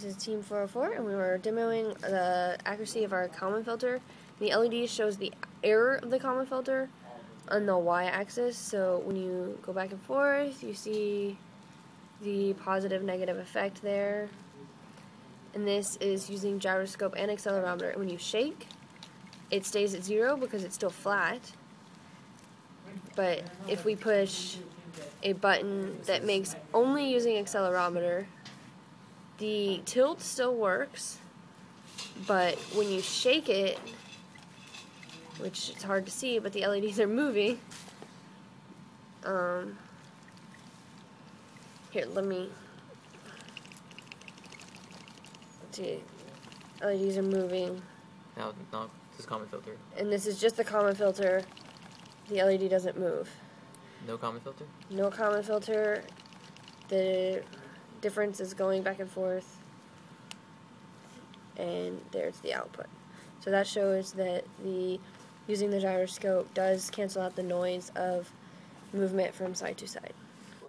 This is Team 404, and we were demoing the accuracy of our Kalman filter. The LED shows the error of the Kalman filter on the y-axis, so when you go back and forth, you see the positive negative effect there. And this is using gyroscope and accelerometer. And When you shake, it stays at zero because it's still flat. But if we push a button that makes only using accelerometer, the tilt still works, but when you shake it, which it's hard to see, but the LEDs are moving. Um, here, let me see. LEDs are moving, Now, not this is Kalman filter. and this is just the Kalman filter. The LED doesn't move. No Kalman filter. No Kalman filter. The difference is going back and forth. And there's the output. So that shows that the using the gyroscope does cancel out the noise of movement from side to side.